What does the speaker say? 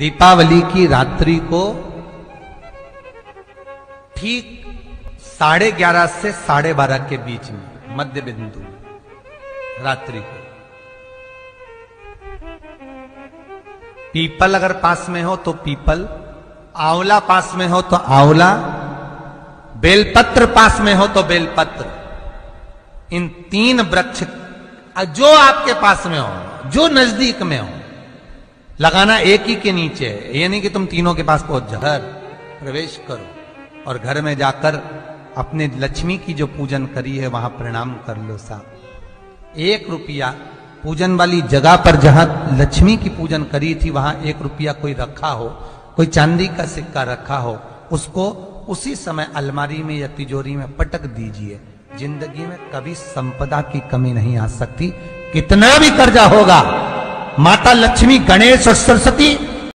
दीपावली की रात्रि को ठीक साढ़े ग्यारह से साढ़े बारह के बीच में, मध्य बिंदु रात्रि को। पीपल अगर पास में हो तो पीपल, आंवला पास में हो तो आंवला, बेलपत्र पास में हो तो बेलपत्र। इन तीन वृक्ष जो आपके पास में हो, जो नज़दीक में हो लगाना एक ही के नीचे है। ये नहीं कि तुम तीनों के पास पहुँच जाओ। घर, प्रवेश करो और घर में जाकर अपने लक्ष्मी की जो पूजन करी है, वहाँ प्रणाम कर लो साहब। एक रुपया पूजन वाली जगह पर जहाँ लक्ष्मी की पूजन करी थी, वहाँ एक रुपया कोई रखा हो, कोई चांदी का सिक्का रखा हो, उसको उसी समय अलमारी में या तिजोरी में पटक दीजिए। ज़िंदगी में कभी संपदा की कमी नहीं आ सकती। कितना भी कर्जा होगा माता लक्ष्मी गणेश और सरस्वती